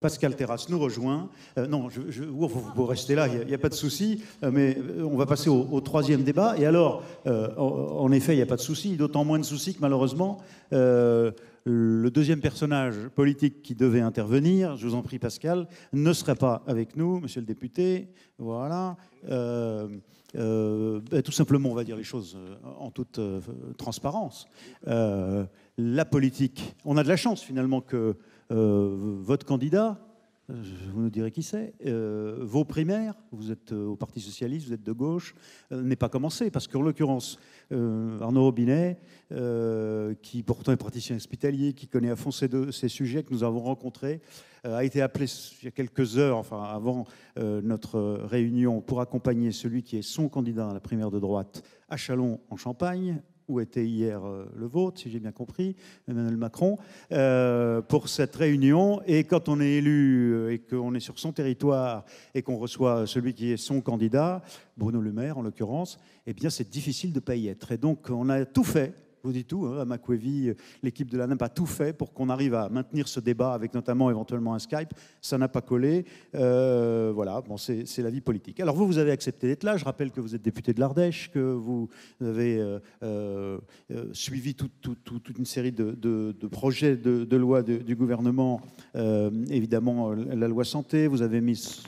Pascal Terrasse nous rejoint. Euh, non, je, vous, restez là, il n'y a, pas de souci, euh, mais euh, on va passer au, troisième débat. Et alors, en, effet, il n'y a pas de souci, d'autant moins de soucis que malheureusement, le deuxième personnage politique qui devait intervenir, je vous en prie Pascal, ne serait pas avec nous, monsieur le député. Voilà. Ben, tout simplement, on va dire les choses en toute transparence. la politique, on a de la chance finalement que votre candidat, euh, vous nous direz qui c'est, euh, vos primaires, vous êtes au Parti Socialiste, vous êtes de gauche, n'est pas commencé, parce qu'en l'occurrence, Arnaud Robinet, qui pourtant est praticien hospitalier, qui connaît à fond ces, deux, ces sujets que nous avons rencontrés, a été appelé il y a quelques heures, enfin avant notre réunion, pour accompagner celui qui est son candidat à la primaire de droite à Chalon en Champagne, où était hier euh, le vote, si j'ai bien compris, Emmanuel Macron, euh, pour cette réunion. Et quand on est élu euh, et qu'on est sur son territoire et qu'on reçoit celui qui est son candidat, Bruno Le Maire en l'occurrence, eh bien c'est difficile de ne pas y être. Et donc on a tout fait vous dis tout, hein, à Macquevy, l'équipe de la NAP a tout fait pour qu'on arrive à maintenir ce débat avec notamment éventuellement un Skype. Ça n'a pas collé. Euh, voilà, bon, c'est la vie politique. Alors vous, vous avez accepté d'être là. Je rappelle que vous êtes député de l'Ardèche, que vous avez euh, euh, suivi toute une série de, projets de, loi du gouvernement, évidemment la loi santé. Vous avez mis,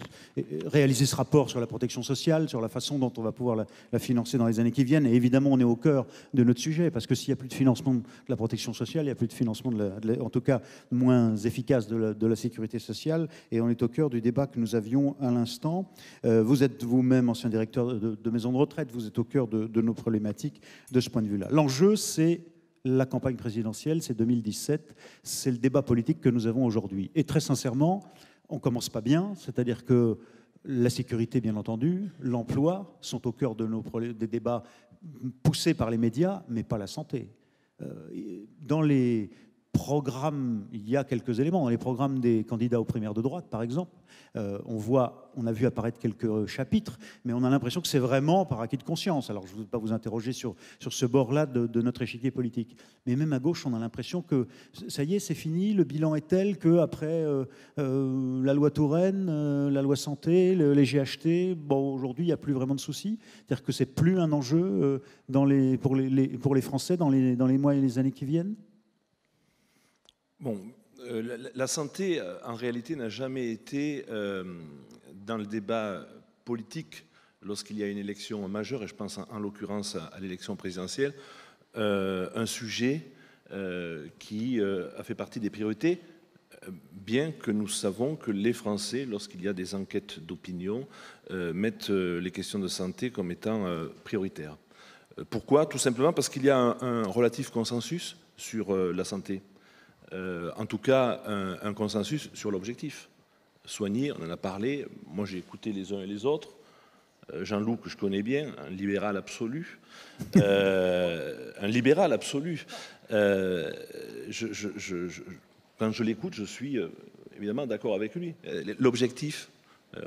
réalisé ce rapport sur la protection sociale, sur la façon dont on va pouvoir la, la financer dans les années qui viennent. Et évidemment, on est au cœur de notre sujet parce que s'il n'y a plus de financement de la protection sociale, il n'y a plus de financement, de en tout cas moins efficace de la, sécurité sociale. Et on est au cœur du débat que nous avions à l'instant. Euh, vous êtes vous-même ancien directeur de, maison de retraite, vous êtes au cœur de, nos problématiques de ce point de vue-là. L'enjeu, c'est la campagne présidentielle, c'est 2017, c'est le débat politique que nous avons aujourd'hui. Et très sincèrement, on commence pas bien, c'est-à-dire que la sécurité, bien entendu, l'emploi sont au cœur de nos des débats poussé par les médias, mais pas la santé. Euh, dans les programmes, il y a quelques éléments. Dans les programmes des candidats aux primaires de droite, par exemple, euh, on voit, on a vu apparaître quelques chapitres, mais on a l'impression que c'est vraiment par acquis de conscience. Alors, je ne veux pas vous interroger sur, sur ce bord-là de, notre échiquier politique. Mais même à gauche, on a l'impression que ça y est, c'est fini, le bilan est tel qu'après euh, euh, la loi Touraine, la loi santé, les GHT, bon, aujourd'hui, il n'y a plus vraiment de soucis. C'est-à-dire que c'est plus un enjeu pour, les, pour les Français dans les, dans les mois et les années qui viennent Bon, euh, la, santé, euh, en réalité, n'a jamais été euh, dans le débat politique lorsqu'il y a une élection majeure, et je pense en, l'occurrence à, l'élection présidentielle, un sujet qui a fait partie des priorités, bien que nous savons que les Français, lorsqu'il y a des enquêtes d'opinion, mettent les questions de santé comme étant prioritaires. Pourquoi? Tout simplement parce qu'il y a un relatif consensus sur la santé. Euh, en tout cas un, consensus sur l'objectif. Soigner, on en a parlé, moi j'ai écouté les uns et les autres. Euh, Jean-Loup, que je connais bien, un libéral absolu. Euh, un libéral absolu. quand je l'écoute, je suis évidemment d'accord avec lui. L'objectif,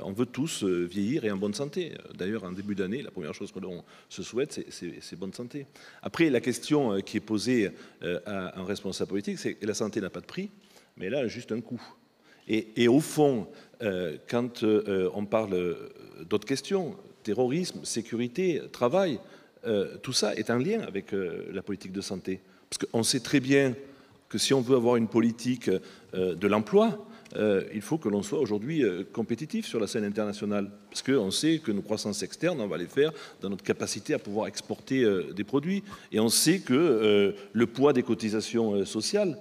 on veut tous euh, vieillir et en bonne santé. D'ailleurs, en début d'année, la première chose que l'on se souhaite, c'est bonne santé. Après, la question euh, qui est posée à un responsable politique, c'est que la santé n'a pas de prix, mais elle a juste un coût. Et, au fond, quand on parle d'autres questions, terrorisme, sécurité, travail, tout ça est en lien avec la politique de santé. Parce qu'on sait très bien que si on veut avoir une politique de l'emploi, euh, il faut que l'on soit aujourd'hui euh, compétitif sur la scène internationale. Parce qu'on sait que nos croissances externes, on va les faire dans notre capacité à pouvoir exporter euh, des produits. Et on sait que le poids des cotisations sociales,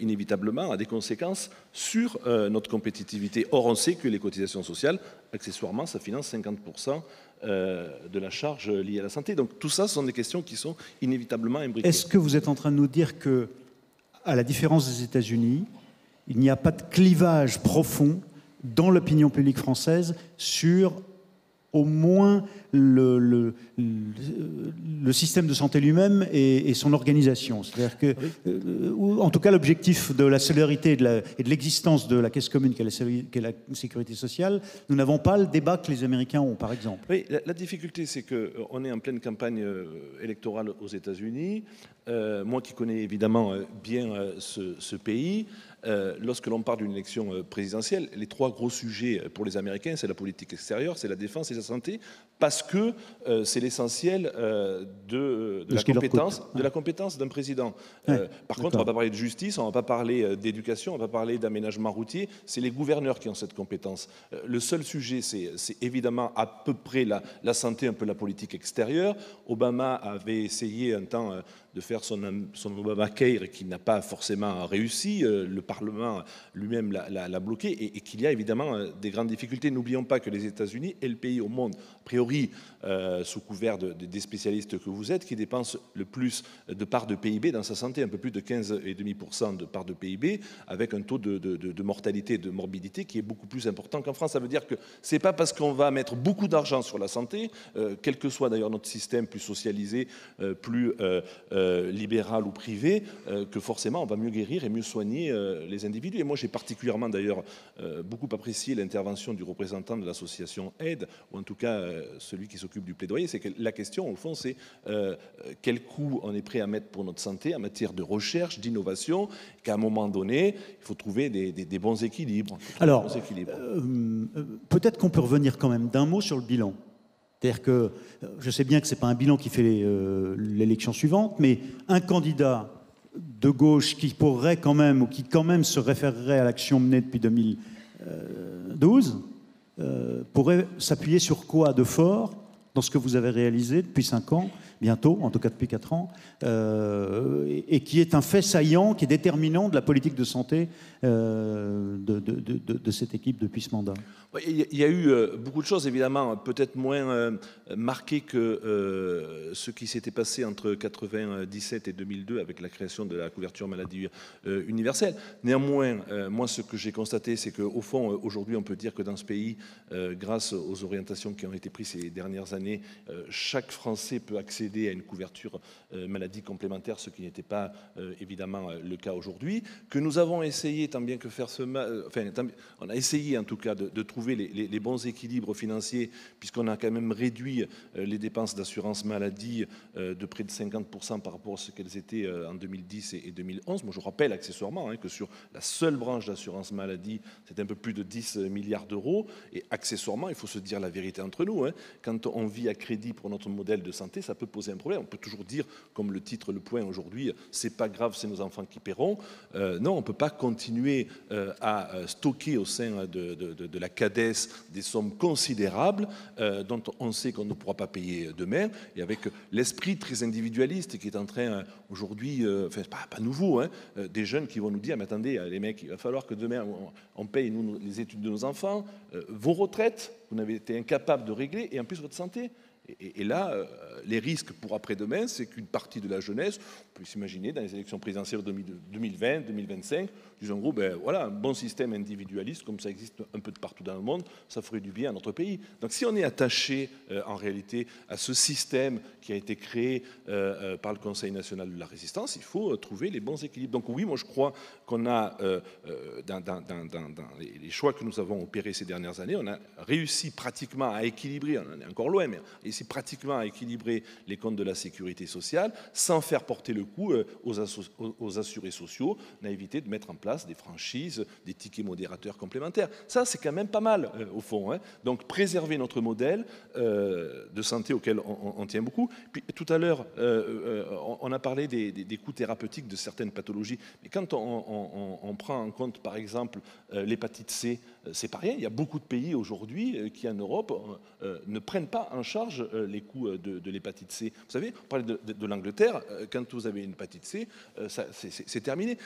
inévitablement, a des conséquences sur notre compétitivité. Or, on sait que les cotisations sociales, accessoirement, ça finance 50% de la charge liée à la santé. Donc tout ça, sont des questions qui sont inévitablement imbriquées. Est-ce que vous êtes en train de nous dire que, à la différence des États-Unis, il n'y a pas de clivage profond dans l'opinion publique française sur au moins le, le, le, système de santé lui-même et, son organisation. C'est-à-dire que, euh, en tout cas, l'objectif de la solidarité et de l'existence de, la caisse commune qu'est la, la, sécurité sociale, nous n'avons pas le débat que les Américains ont, par exemple. Oui, la, difficulté, c'est qu'on est en pleine campagne électorale aux États-Unis. moi qui connais évidemment bien ce, ce pays, euh, lorsque l'on parle d'une élection euh, présidentielle, les trois gros sujets euh, pour les Américains, c'est la politique extérieure, c'est la défense et la santé, parce que c'est l'essentiel de, la compétence, de la compétence d'un président. par contre, on ne va pas parler de justice, on ne va pas parler d'éducation, on ne va pas parler d'aménagement routier. C'est les gouverneurs qui ont cette compétence. le seul sujet, c'est évidemment à peu près la, la, santé, un peu la politique extérieure. Obama avait essayé un temps de faire son, son Obamacare qui n'a pas forcément réussi. Euh, le Parlement lui-même l'a bloqué et, qu'il y a évidemment euh, des grandes difficultés. N'oublions pas que les États-Unis est le pays au monde, a priori, euh, sous couvert des spécialistes que vous êtes, qui dépense le plus de parts de PIB dans sa santé, un peu plus de 15,5% de parts de PIB, avec un taux de, mortalité et de morbidité qui est beaucoup plus important qu'en France. Ça veut dire que ce n'est pas parce qu'on va mettre beaucoup d'argent sur la santé, quel que soit d'ailleurs notre système plus socialisé, plus euh, libéral ou privé, euh, que forcément on va mieux guérir et mieux soigner euh, les individus. Et moi j'ai particulièrement d'ailleurs beaucoup apprécié l'intervention du représentant de l'association AIDE, ou en tout cas celui qui s'occupe du plaidoyer, c'est que la question au fond c'est quel coût on est prêt à mettre pour notre santé en matière de recherche, d'innovation, qu'à un moment donné il faut trouver des, bons équilibres. Alors, peut-être qu'on peut revenir quand même d'un mot sur le bilan. C'est-à-dire que euh, je sais bien que ce n'est pas un bilan qui fait euh, l'élection suivante, mais un candidat de gauche qui pourrait quand même, ou qui quand même se référerait à l'action menée depuis 2012, euh, pourrait s'appuyer sur quoi de fort dans ce que vous avez réalisé depuis 5 ans bientôt, en tout cas depuis 4 ans, euh, et, qui est un fait saillant, qui est déterminant de la politique de santé euh, de, cette équipe depuis ce mandat Il y a eu euh, beaucoup de choses, évidemment, peut-être moins marquées que ce qui s'était passé entre 1997 et 2002 avec la création de la couverture maladie universelle. Néanmoins, moi, ce que j'ai constaté, c'est qu'au fond, aujourd'hui, on peut dire que dans ce pays, grâce aux orientations qui ont été prises ces dernières années, chaque Français peut accéder à une couverture euh, maladie complémentaire, ce qui n'était pas euh, évidemment euh, le cas aujourd'hui, que nous avons essayé, tant bien que faire ce enfin, on a essayé en tout cas de, trouver les, bons équilibres financiers, puisqu'on a quand même réduit les dépenses d'assurance maladie de près de 50% par rapport à ce qu'elles étaient en 2010 et 2011. Moi, je rappelle accessoirement hein, que sur la seule branche d'assurance maladie, c'est un peu plus de 10 milliards d'euros. Et accessoirement, il faut se dire la vérité entre nous, hein, quand on vit à crédit pour notre modèle de santé, ça peut poser un problème. On peut toujours dire, comme le titre Le Point aujourd'hui, c'est pas grave, c'est nos enfants qui paieront. Euh, non, on ne peut pas continuer euh, à euh, stocker au sein de, la CADES des sommes considérables dont on sait qu'on ne pourra pas payer demain, et avec l'esprit très individualiste qui est en train aujourd'hui, enfin pas, pas nouveau, hein, des jeunes qui vont nous dire, mais attendez, les mecs, il va falloir que demain on, paye les études de nos enfants, vos retraites, vous n'avez été incapable de régler, et en plus votre santé. Et, là, euh, les risques pour après-demain, c'est qu'une partie de la jeunesse, on peut s'imaginer dans les élections présidentielles de 2020, 2025, disons en gros, ben, voilà, un bon système individualiste, comme ça existe un peu de partout dans le monde, ça ferait du bien à notre pays. Donc si on est attaché euh, en réalité à ce système qui a été créé euh, par le Conseil national de la résistance, il faut trouver les bons équilibres. Donc oui, moi je crois qu'on a, dans, dans, les, choix que nous avons opérés ces dernières années, on a réussi pratiquement à équilibrer, on en est encore loin, mais pratiquement à équilibrer les comptes de la sécurité sociale sans faire porter le coup euh, aux, assurés sociaux. On a évité de mettre en place des franchises, des tickets modérateurs complémentaires. Ça, c'est quand même pas mal, euh, au fond. Hein. Donc, préserver notre modèle euh, de santé auquel on, tient beaucoup. Puis, tout à l'heure, on a parlé des, coûts thérapeutiques de certaines pathologies. Mais quand on, prend en compte, par exemple, l'hépatite C, c'est pas rien. Il y a beaucoup de pays aujourd'hui qui, en Europe, ne prennent pas en charge euh, les coûts euh, de, l'hépatite C. Vous savez, on parlait de, l'Angleterre, euh, quand vous avez une hépatite C, c'est terminé.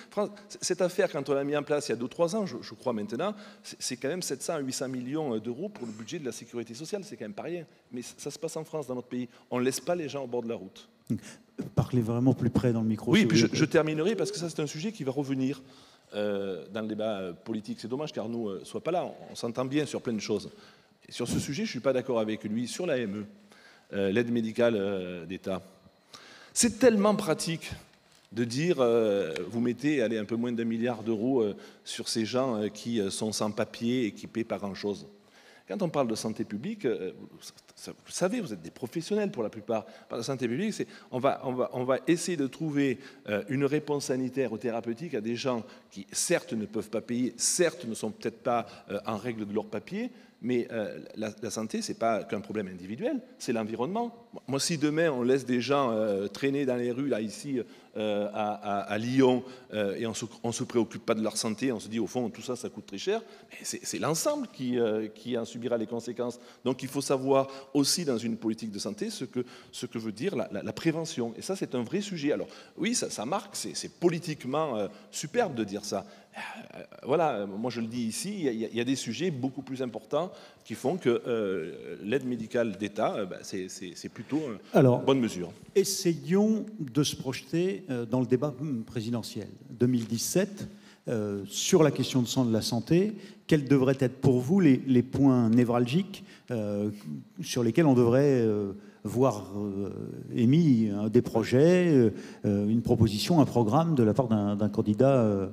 cette affaire, quand on l'a mis en place il y a 2-3 ans, je, crois maintenant, c'est quand même 700 à 800 millions d'euros pour le budget de la sécurité sociale, c'est quand même pas rien. Mais ça, se passe en France, dans notre pays. On ne laisse pas les gens au bord de la route. Parlez vraiment plus près dans le micro. Oui, puis je, terminerai parce que ça, c'est un sujet qui va revenir dans le débat politique. C'est dommage car nous ne soyons pas là. On, on s'entend bien sur plein de choses. sur ce sujet, je ne suis pas d'accord avec lui sur l'AME. l'aide médicale d'État. C'est tellement pratique de dire vous mettez allez, un peu moins d'un milliard d'euros sur ces gens qui sont sans papier et qui paient pas grand-chose. Quand on parle de santé publique, euh, vous savez, vous êtes des professionnels pour la plupart. Par la santé publique, c'est on va, on, va, on va essayer de trouver euh, une réponse sanitaire ou thérapeutique à des gens qui, certes, ne peuvent pas payer, certes, ne sont peut-être pas euh, en règle de leur papier, mais la, santé, ce n'est pas qu'un problème individuel, c'est l'environnement. Moi, si demain on laisse des gens traîner dans les rues, là, ici, euh, à, Lyon euh, et on ne se, préoccupe pas de leur santé, on se dit au fond tout ça ça coûte très cher, c'est l'ensemble qui, euh, qui, en subira les conséquences. Donc il faut savoir aussi dans une politique de santé ce que, ce que veut dire la, prévention. Et ça c'est un vrai sujet. Alors oui, ça marque, c'est politiquement superbe de dire ça. Voilà, moi je le dis ici, il y, a, des sujets beaucoup plus importants qui font que l'aide médicale d'État, ben, c'est plutôt une bonne mesure. Essayons de se projeter euh, dans le débat présidentiel 2017 euh, sur la question de sang de la santé. Quels devraient être pour vous les, points névralgiques euh, sur lesquels on devrait voir émis des projets, une proposition, un programme de la part d'un candidat euh,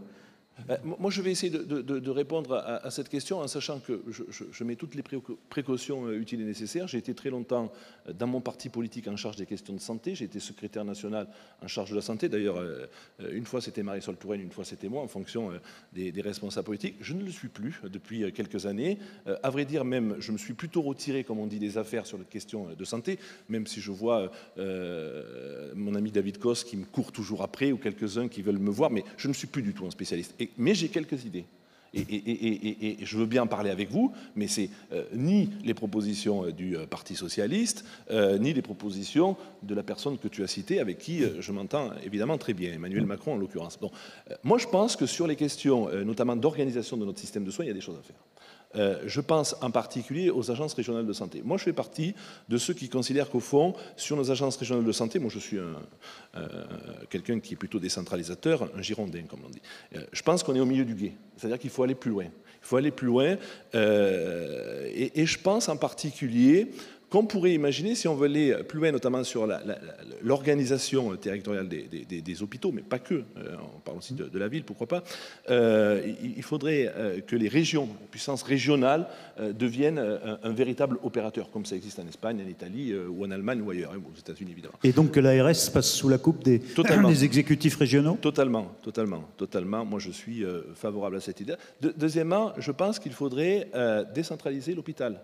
moi, je vais essayer de, répondre à, cette question en sachant que je, mets toutes les précautions euh, utiles et nécessaires. J'ai été très longtemps euh, dans mon parti politique en charge des questions de santé. J'ai été secrétaire national en charge de la santé. D'ailleurs, une fois c'était Marisol Touraine, une fois c'était moi, en fonction des, responsables politiques. Je ne le suis plus depuis quelques années. À vrai dire, même, je me suis plutôt retiré, comme on dit, des affaires sur les questions de santé, même si je vois mon ami David Kos qui me court toujours après ou quelques-uns qui veulent me voir, mais je ne suis plus du tout un spécialiste mais j'ai quelques idées. Et, je veux bien parler avec vous, mais c'est euh, ni les propositions euh, du euh, Parti socialiste, ni les propositions de la personne que tu as citée, avec qui je m'entends évidemment très bien, Emmanuel Macron en l'occurrence. Moi je pense que sur les questions, notamment d'organisation de notre système de soins, il y a des choses à faire. Euh, je pense en particulier aux agences régionales de santé. Moi, je fais partie de ceux qui considèrent qu'au fond, sur nos agences régionales de santé, moi je suis euh, quelqu'un qui est plutôt décentralisateur, un girondin, comme on dit. Euh, je pense qu'on est au milieu du guet. C'est-à-dire qu'il faut aller plus loin. Il faut aller plus loin. et, et, je pense en particulier qu'on pourrait imaginer si on veut aller plus loin, notamment sur l'organisation territoriale des, hôpitaux, mais pas que, euh, on parle aussi de, la ville, pourquoi pas, euh, il, faudrait euh, que les régions, puissances régionales, deviennent un, véritable opérateur, comme ça existe en Espagne, en Italie ou en Allemagne ou ailleurs, hein, aux États-Unis évidemment. Et donc que l'ARS passe sous la coupe des, des exécutifs régionaux? Totalement, totalement, totalement. Moi, je suis favorable à cette idée. deuxièmement, je pense qu'il faudrait décentraliser l'hôpital.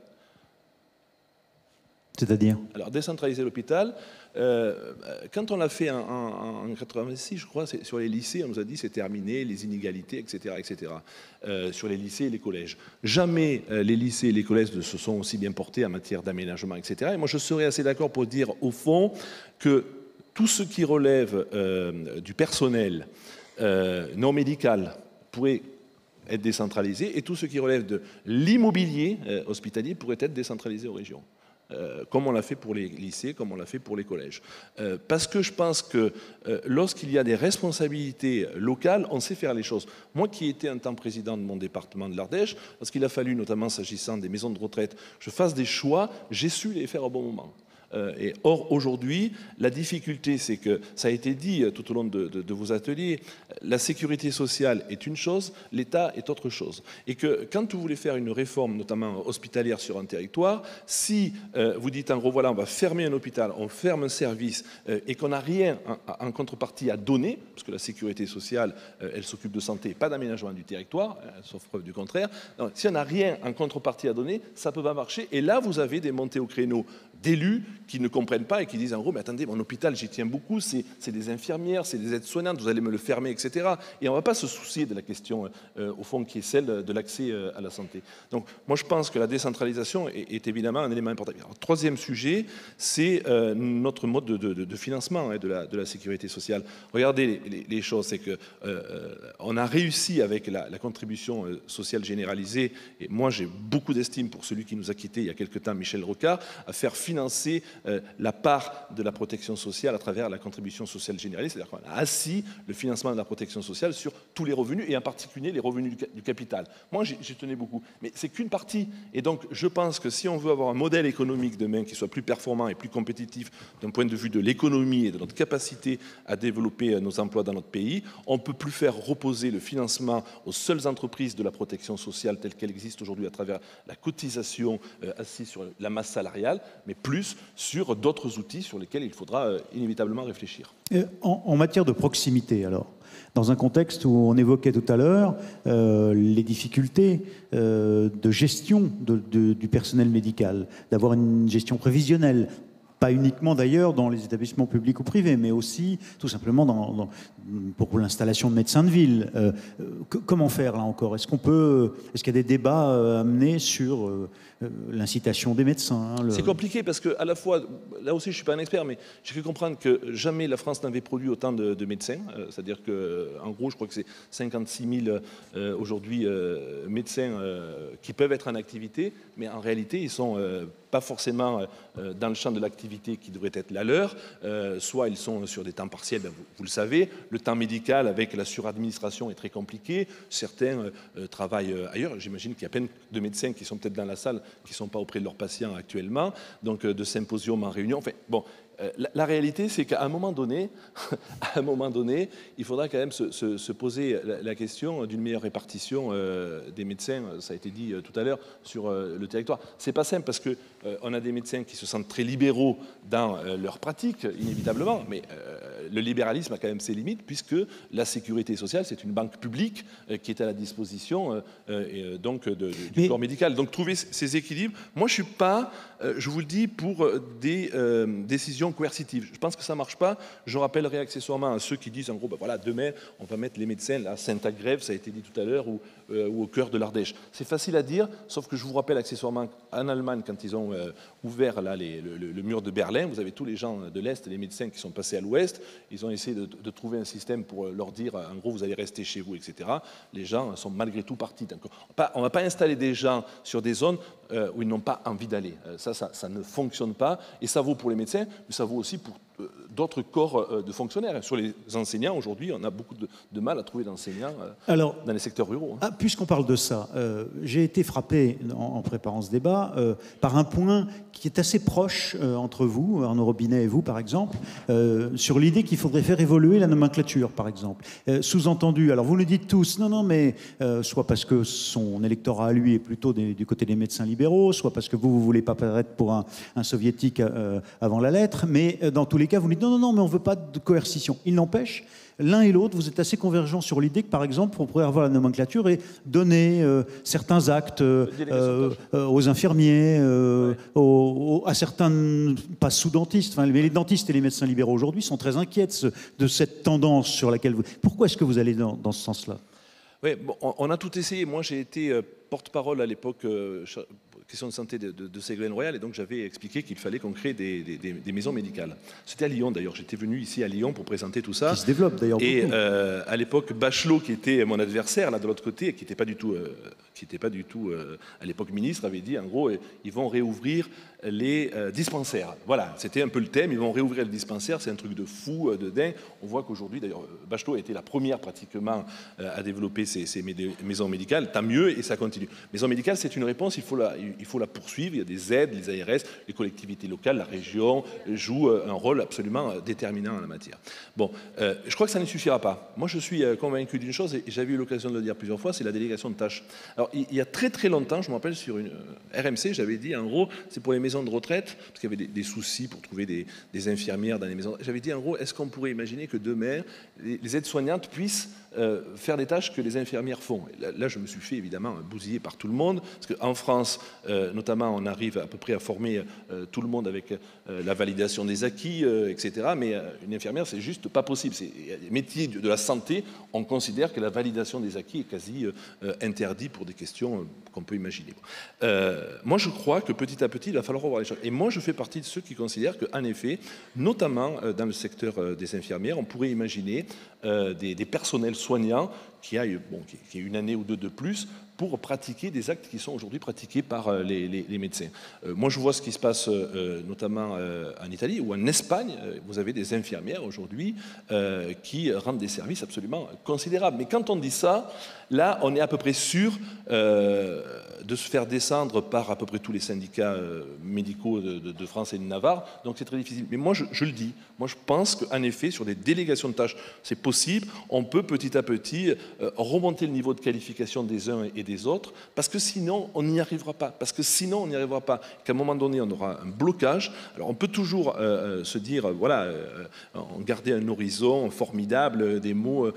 C'est-à-dire Alors, décentraliser l'hôpital, euh, quand on l'a fait en, en, 86, je crois, sur les lycées, on nous a dit c'est terminé, les inégalités, etc., etc., euh, sur les lycées et les collèges. Jamais euh, les lycées et les collèges ne se sont aussi bien portés en matière d'aménagement, etc. Et moi, je serais assez d'accord pour dire, au fond, que tout ce qui relève du personnel non médical pourrait être décentralisé et tout ce qui relève de l'immobilier hospitalier pourrait être décentralisé aux régions. Euh, comme on l'a fait pour les lycées, comme on l'a fait pour les collèges. Euh, parce que je pense que euh, lorsqu'il y a des responsabilités locales, on sait faire les choses. Moi qui étais un temps président de mon département de l'Ardèche, lorsqu'il a fallu, notamment s'agissant des maisons de retraite, je fasse des choix, j'ai su les faire au bon moment. Euh, et or, aujourd'hui, la difficulté, c'est que, ça a été dit euh, tout au long de, vos ateliers, la sécurité sociale est une chose, l'État est autre chose. Et que quand vous voulez faire une réforme, notamment hospitalière sur un territoire, si euh, vous dites en gros, voilà, on va fermer un hôpital, on ferme un service, et qu'on n'a rien en, contrepartie à donner, parce que la sécurité sociale, elle s'occupe de santé, pas d'aménagement du territoire, sauf preuve du contraire, si on n'a rien en contrepartie à donner, ça ne peut pas marcher. Et là, vous avez des montées au créneau d'élus qui ne comprennent pas et qui disent en gros, mais attendez, mon hôpital, j'y tiens beaucoup, c'est des infirmières, c'est des aides-soignantes, vous allez me le fermer, etc. Et on ne va pas se soucier de la question, euh, au fond, qui est celle de l'accès euh, à la santé. Donc, moi, je pense que la décentralisation est, évidemment un élément important. troisième sujet, c'est euh, notre mode de, financement hein, de, la, de, la, sécurité sociale. Regardez les, choses, c'est que on a réussi avec la, la contribution sociale généralisée, et moi, j'ai beaucoup d'estime pour celui qui nous a quittés il y a quelque temps, Michel Rocard, à faire financer la part de la protection sociale à travers la contribution sociale générale, c'est-à-dire qu'on a assis le financement de la protection sociale sur tous les revenus, et en particulier les revenus du, capital. Moi, j'y tenais beaucoup, mais c'est qu'une partie. Et donc, je pense que si on veut avoir un modèle économique demain qui soit plus performant et plus compétitif d'un point de vue de l'économie et de notre capacité à développer nos emplois dans notre pays, on ne peut plus faire reposer le financement aux seules entreprises de la protection sociale telle qu'elle existe aujourd'hui à travers la cotisation euh, assise sur la masse salariale, mais plus sur d'autres outils sur lesquels il faudra euh, inévitablement réfléchir. En, matière de proximité, alors dans un contexte où on évoquait tout à l'heure euh, les difficultés de gestion du personnel médical, d'avoir une gestion prévisionnelle, pas uniquement d'ailleurs dans les établissements publics ou privés, mais aussi tout simplement pour l'installation de médecins de ville. Euh, comment faire là encore? Est-ce qu'on peut, est-ce qu'il y a des débats euh, amenés sur euh, l'incitation des médecins hein, C'est compliqué parce que à la fois, là aussi je suis pas un expert, mais j'ai fait comprendre que jamais la France n'avait produit autant de, médecins. C'est-à-dire que, en gros, je crois que c'est 56 000 aujourd'hui médecins qui peuvent être en activité, mais en réalité ils sont pas forcément dans le champ de l'activité qui devrait être la leur. soit ils sont sur des temps partiels, ben, vous, le savez. Le temps médical avec la suradministration est très compliqué. Certains euh, euh, travaillent euh, ailleurs. J'imagine qu'il y a peine de médecins qui sont peut-être dans la salle, qui ne sont pas auprès de leurs patients actuellement. Donc de symposiums en réunion. Enfin, bon, euh, la, réalité, c'est qu'à un moment donné, un moment donné, il faudra quand même se, poser la, question d'une meilleure répartition euh, des médecins. Ça a été dit euh, tout à l'heure sur le territoire. C'est pas simple parce que on a des médecins qui se sentent très libéraux dans leur pratique, inévitablement, mais le libéralisme a quand même ses limites puisque la sécurité sociale, c'est une banque publique qui est à la disposition donc du corps médical. Donc trouver ces équilibres. Moi, je suis pas, je vous le dis, pour des décisions coercitive. Je pense que ça ne marche pas. Je rappellerai accessoirement à ceux qui disent en gros, ben voilà, demain, on va mettre les médecins à Saint-Agrève, ça a été dit tout à l'heure, ou, euh, au cœur de l'Ardèche. C'est facile à dire, sauf que je vous rappelle accessoirement en Allemagne, quand ils ont euh, ouvert là, le, mur de Berlin, vous avez tous les gens de l'Est, les médecins qui sont passés à l'Ouest, ils ont essayé de, trouver un système pour leur dire, en gros, vous allez rester chez vous, etc. Les gens sont malgré tout partis. on ne va pas installer des gens sur des zones euh, où ils n'ont pas envie d'aller. ça, ça, ça, ne fonctionne pas. Et ça vaut pour les médecins, mais ça vaut aussi pour euh, d'autres corps euh, de fonctionnaires. Sur les enseignants, aujourd'hui, on a beaucoup de, mal à trouver d'enseignants euh, dans les secteurs ruraux. Hein. Ah, puisqu'on parle de ça, j'ai été frappé en, préparant ce débat par un point qui est assez proche entre vous, Arnaud Robinet et vous, par exemple, sur l'idée qu'il faudrait faire évoluer la nomenclature, par exemple. Sous-entendu, alors vous le dites tous, non, non, mais soit parce que son électorat à lui est plutôt du côté des médecins libéraux, soit parce que vous, vous voulez pas paraître pour un, un soviétique avant la lettre, mais dans tous les cas, vous dites non, non, non, mais on ne veut pas de coercition. Il n'empêche, l'un et l'autre, vous êtes assez convergents sur l'idée que, par exemple, on pourrait avoir la nomenclature et donner euh, certains actes euh, euh, aux infirmiers, à certains, pas sous-dentistes, enfin, les dentistes et les médecins libéraux aujourd'hui sont très inquiets de, cette tendance sur laquelle vous... Pourquoi est-ce que vous allez dans, ce sens-là? Oui, on a tout essayé. Moi, j'ai été porte-parole à l'époque question de santé de, de, Ségolène Royal, et donc j'avais expliqué qu'il fallait qu'on crée des, maisons médicales. C'était à Lyon d'ailleurs, j'étais venu ici à Lyon pour présenter tout ça. Qui se développe d'ailleurs. Et euh, à l'époque, Bachelot, qui était mon adversaire là de l'autre côté, qui n'était pas du tout, euh, qui était pas du tout euh, à l'époque ministre, avait dit en gros, ils vont réouvrir les dispensaires. Voilà, c'était un peu le thème, ils vont réouvrir les dispensaires, c'est un truc de fou, de dingue. On voit qu'aujourd'hui, d'ailleurs, Bachelot a été la première pratiquement à développer ces, ces, maisons médicales, tant mieux, et ça continue. Maison médicale, c'est une réponse, il faut la, il faut la poursuivre. Il y a des aides, les ARS, les collectivités locales, la région jouent euh, un rôle absolument euh, déterminant en la matière. Bon, euh, je crois que ça ne suffira pas. Moi, je suis convaincu d'une chose, et j'avais eu l'occasion de le dire plusieurs fois, c'est la délégation de tâches. Alors, il y a très très longtemps, je me rappelle sur une RMC, j'avais dit en gros, c'est pour les maisons de retraite, parce qu'il y avait des, soucis pour trouver des, infirmières dans les maisons. J'avais dit en gros, est-ce qu'on pourrait imaginer que demain, les aides-soignantes puissent euh, faire des tâches que les infirmières font. Là, je me suis fait évidemment bousiller par tout le monde, parce qu'en France, euh, notamment, on arrive à peu près à former euh, tout le monde avec la validation des acquis, etc. Mais une infirmière, c'est juste pas possible. Des métiers de la santé, on considère que la validation des acquis est quasi interdit pour des questions qu'on peut imaginer. moi, je crois que petit à petit, il va falloir revoir les choses. Et moi, je fais partie de ceux qui considèrent qu'en effet, notamment dans le secteur des infirmières, on pourrait imaginer des, des personnels soignants qui a, bon, qui, une année ou deux de plus pour pratiquer des actes qui sont aujourd'hui pratiqués par euh, les, médecins. Euh, moi, je vois ce qui se passe euh, notamment en Italie ou en Espagne. Vous avez des infirmières aujourd'hui qui rendent des services absolument considérables. Mais quand on dit ça, là, on est à peu près sûr de se faire descendre par à peu près tous les syndicats médicaux de, France et de Navarre. Donc c'est très difficile. Mais moi, je, le dis, moi je pense qu'en effet, sur des délégations de tâches, c'est possible. On peut petit à petit remonter le niveau de qualification des uns et des autres, parce que sinon, on n'y arrivera pas. Parce que sinon, on n'y arrivera pas. Qu'à un moment donné, on aura un blocage. Alors, on peut toujours euh, euh, se dire, euh, voilà, on garder un horizon formidable, des mots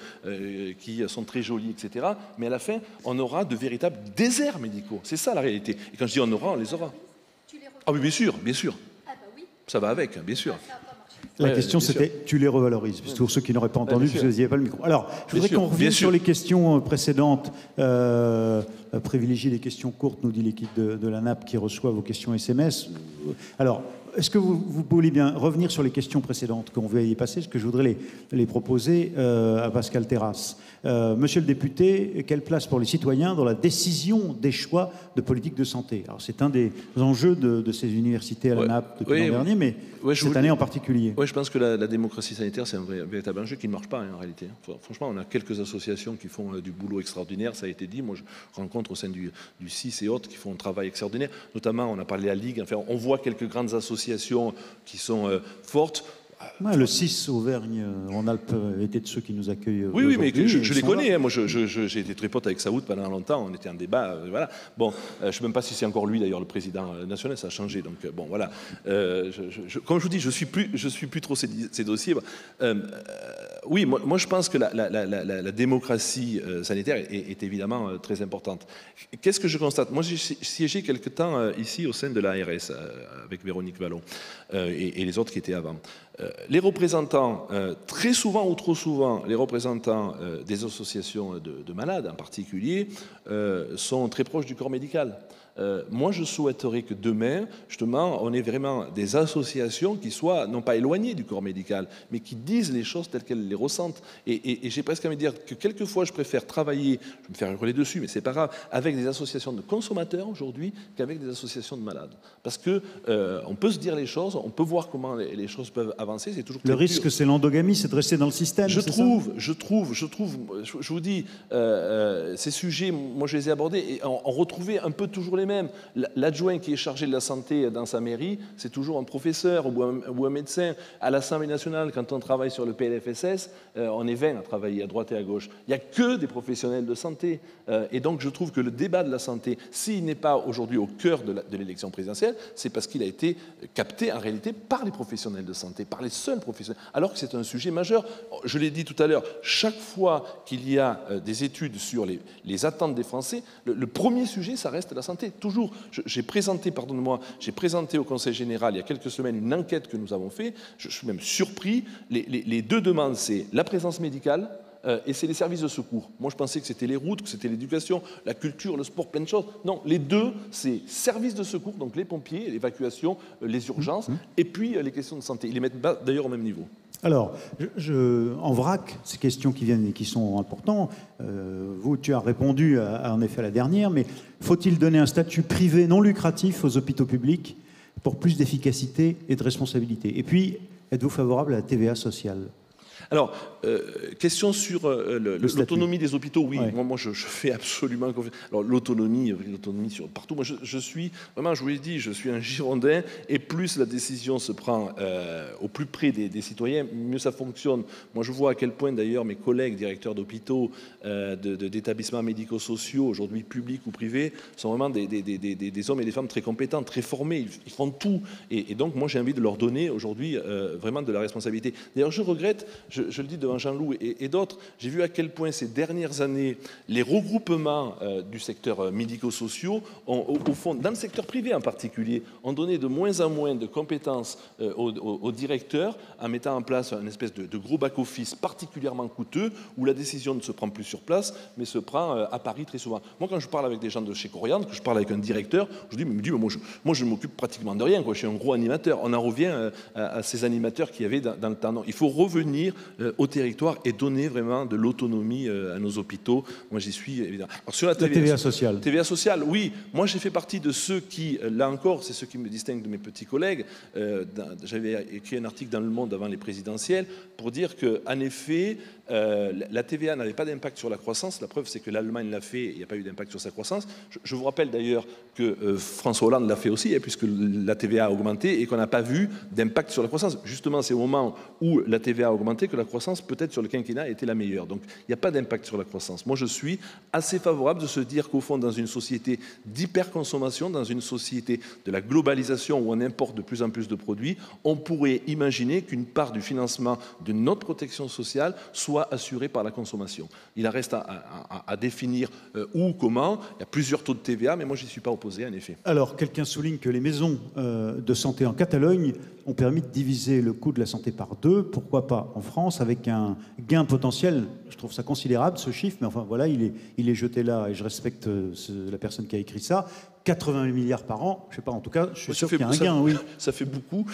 qui sont très jolis, etc. Mais à la fin, on aura de véritables déserts médicaux. C'est ça la réalité. Et quand je dis on aura, on les aura. Ah oui, bien sûr, bien sûr. Ah bah ça va avec, bien sûr. La question, c'était tu les revalorises, pour ceux qui n'auraient pas entendu, parce que vous n'aviez pas le micro. Alors, je voudrais qu'on revienne sur les questions euh, précédentes. Euh, privilégier les questions courtes, nous dit l'équipe de, de, la NAP qui reçoit vos questions SMS. Alors, est-ce que vous, vous, voulez bien revenir sur les questions précédentes qu'on veut y passer Parce que je voudrais les, les proposer euh, à Pascal Terrasse. Euh, monsieur le député, quelle place pour les citoyens dans la décision des choix de politique de santé? Alors c'est un des enjeux de, ces universités à la NAP depuis l'an dernier, mais cette année en particulier. Oui, je pense que la, démocratie sanitaire, c'est un, véritable enjeu qui ne marche pas hein, en réalité. Franchement, on a quelques associations qui font euh, du boulot extraordinaire, ça a été dit. Moi, je rencontre au sein du, du CIS et autres qui font un travail extraordinaire. Notamment, on a parlé à la Ligue. Enfin, on voit quelques grandes associations qui sont euh, fortes le 6 Auvergne-Rhône-Alpes était de ceux qui nous accueillent. Oui, oui, mais je, les connais. Hein. Moi, j'ai été très pote avec Saoud pendant longtemps. On était en débat. Euh, voilà. Bon, euh, je ne sais même pas si c'est encore lui, d'ailleurs, le président euh, national. Ça a changé. Donc, bon, voilà. comme je vous dis, je ne suis, plus, je suis plus trop ces, dossiers. Oui, moi, je pense que la, démocratie sanitaire est, évidemment très importante. Qu'est-ce que je constate? Moi, j'ai siégé quelque temps ici au sein de l'ARS avec Véronique Vallon et, les autres qui étaient avant. Euh, les représentants, euh, très souvent ou trop souvent, les représentants euh, des associations de, malades en particulier, sont très proches du corps médical. Euh, moi, je souhaiterais que demain, justement, on ait vraiment des associations qui soient, non pas éloignées du corps médical, mais qui disent les choses telles qu'elles les ressentent. Et, j'ai presque envie de dire que quelquefois, je préfère travailler, je vais me faire hurler dessus, mais c'est pas grave, avec des associations de consommateurs aujourd'hui qu'avec des associations de malades. Parce que euh, on peut se dire les choses, on peut voir comment les, choses peuvent avancer. C'est toujours le risque, c'est l'endogamie, c'est de rester dans le système. Je trouve, je trouve, je trouve, je, vous dis, euh, ces sujets, moi, je les ai abordés et on, on retrouvait un peu toujours les même. L'adjoint qui est chargé de la santé dans sa mairie, c'est toujours un professeur ou un, médecin. À l'Assemblée nationale, quand on travaille sur le PLFSS, euh, on est 20 à travailler à droite et à gauche. Il n'y a que des professionnels de santé. Euh, et donc je trouve que le débat de la santé, s'il n'est pas aujourd'hui au cœur de l'élection présidentielle, c'est parce qu'il a été capté en réalité par les professionnels de santé, par les seuls professionnels, alors que c'est un sujet majeur. Je l'ai dit tout à l'heure, chaque fois qu'il y a euh, des études sur les, attentes des Français, le premier sujet, ça reste la santé toujours. J'ai présenté, pardonne-moi, j'ai présenté au Conseil général il y a quelques semaines une enquête que nous avons faite. Je, suis même surpris. Les, deux demandes, c'est la présence médicale. Euh, et c'est les services de secours. Moi, je pensais que c'était les routes, que c'était l'éducation, la culture, le sport, plein de choses. Non, les deux, c'est services de secours, donc les pompiers, l'évacuation, euh, les urgences, mmh. et puis euh, les questions de santé. Ils les mettent d'ailleurs au même niveau. Alors, je, en vrac, ces questions qui viennent et qui sont importantes, euh, vous, tu as répondu en effet à la dernière, mais faut-il donner un statut privé non lucratif aux hôpitaux publics pour plus d'efficacité et de responsabilité? Et puis, êtes-vous favorable à la TVA sociale? Alors, euh, question sur euh, l'autonomie des hôpitaux. Oui, moi, je, fais absolument confiance. Alors, l'autonomie, l'autonomie sur partout. Moi, je, suis vraiment, je vous l'ai dit, je suis un Girondin, et plus la décision se prend euh, au plus près des, citoyens, mieux ça fonctionne. Moi, je vois à quel point, d'ailleurs, mes collègues directeurs d'hôpitaux, d'établissements médico-sociaux, aujourd'hui publics ou privés, sont vraiment des, des, hommes et des femmes très compétents, très formés. Ils, font tout. Et, donc, moi, j'ai envie de leur donner aujourd'hui vraiment de la responsabilité. D'ailleurs, je regrette je, le dis devant Jean-Loup et, d'autres, j'ai vu à quel point ces dernières années, les regroupements euh, du secteur euh, médico-sociaux, au, fond, dans le secteur privé en particulier, ont donné de moins en moins de compétences euh, aux, directeurs en mettant en place une espèce de, gros back-office particulièrement coûteux où la décision ne se prend plus sur place, mais se prend à Paris très souvent. Moi, quand je parle avec des gens de chez Coriandre, que je parle avec un directeur, je dis, mais, dis, moi, je, moi, m'occupe pratiquement de rien, je suis un gros animateur. On en revient à, ces animateurs qui y avait dans, dans le temps. Non, il faut revenir au territoire et donner vraiment de l'autonomie à nos hôpitaux. Moi, j'y suis évidemment. sur la TVA, sociale. TVA sociale, oui. Moi, j'ai fait partie de ceux qui, là encore, c'est ce qui me distingue de mes petits collègues. J'avais écrit un article dans Le Monde avant les présidentielles pour dire qu'en effet, euh, la TVA n'avait pas d'impact sur la croissance. La preuve, c'est que l'Allemagne l'a fait, il n'y a pas eu d'impact sur sa croissance. Je, vous rappelle d'ailleurs que euh, François Hollande l'a fait aussi, hein, puisque la TVA a augmenté et qu'on n'a pas vu d'impact sur la croissance. Justement, c'est au moment où la TVA a augmenté que la croissance, peut-être sur le quinquennat, était la meilleure. Donc, il n'y a pas d'impact sur la croissance. Moi, je suis assez favorable de se dire qu'au fond, dans une société d'hyperconsommation, dans une société de la globalisation où on importe de plus en plus de produits, on pourrait imaginer qu'une part du financement de notre protection sociale soit assuré par la consommation. Il reste à, définir euh, où, comment. Il y a plusieurs taux de TVA, mais moi, je n'y suis pas opposé, en effet. Alors, quelqu'un souligne que les maisons euh, de santé en Catalogne ont permis de diviser le coût de la santé par deux. Pourquoi pas France, avec un gain potentiel Je trouve ça considérable, ce chiffre, mais enfin, voilà, il est, il est jeté là, et je respecte euh, la personne qui a écrit ça. 80 milliards par an, je sais pas, en tout cas, je suis sûr qu'il y a un gain, oui. Ça fait beaucoup.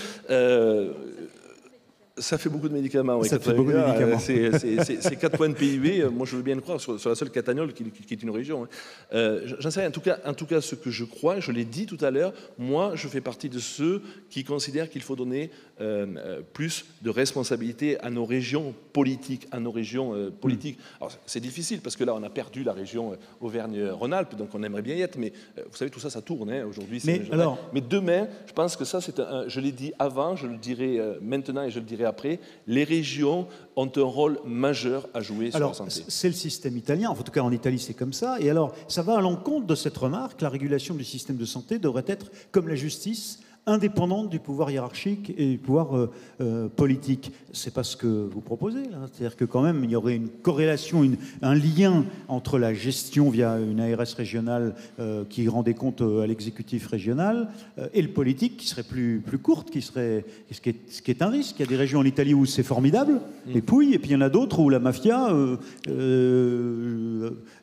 Ça fait beaucoup de médicaments. Oui, ça fait beaucoup de médicaments. C'est 4 points de PIB. Moi, je veux bien le croire sur, la seule Catagnole qui, est une région. Hein. Euh, J'en sais rien. En tout, cas, en tout cas, ce que je crois, je l'ai dit tout à l'heure, moi, je fais partie de ceux qui considèrent qu'il faut donner euh, euh, plus de responsabilité à nos régions politiques, à nos régions politiques. Hmm. Alors, c'est difficile parce que là, on a perdu la région Auvergne-Rhône-Alpes, donc on aimerait bien y être. Mais vous savez, tout ça, ça tourne hein, aujourd'hui. Mais, alors... mais demain, je pense que ça, c'est un. Je l'ai dit avant, je le dirai maintenant et je le dirai après, les régions ont un rôle majeur à jouer sur la santé. C'est le système italien, en tout cas en Italie c'est comme ça, et alors ça va à l'encontre de cette remarque, la régulation du système de santé devrait être comme la justice, indépendante du pouvoir hiérarchique et du pouvoir euh, euh, politique. C'est pas ce que vous proposez là. C'est-à-dire que quand même il y aurait une corrélation, un lien entre la gestion via une ARS régionale euh, qui rendait compte à l'exécutif régional et le politique qui serait plus plus courte, qui serait ce qui est, ce qui est un risque. Il y a des régions en Italie où c'est formidable, mmh. les pouilles, et puis il y en a d'autres où la mafia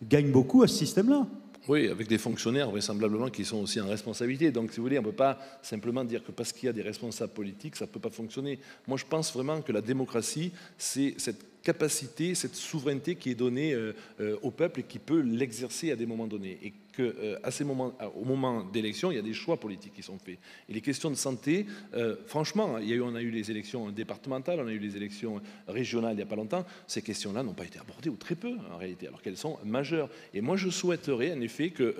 gagne beaucoup à ce système-là. Oui, avec des fonctionnaires vraisemblablement qui sont aussi en responsabilité. Donc, si vous voulez, on ne peut pas simplement dire que parce qu'il y a des responsables politiques, ça ne peut pas fonctionner. Moi, je pense vraiment que la démocratie, c'est cette capacité, cette souveraineté qui est donnée euh, euh, au peuple et qui peut l'exercer à des moments donnés. Qu'au euh, ces moments, au moment d'élection, il y a des choix politiques qui sont faits. Et les questions de santé, franchement, il y a eu, on a eu les élections départementales, on a eu les élections régionales il n'y a pas longtemps. Ces questions-là n'ont pas été abordées ou très peu en réalité, alors qu'elles sont majeures. Et moi, je souhaiterais en effet que